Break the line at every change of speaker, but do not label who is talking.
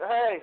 Hey.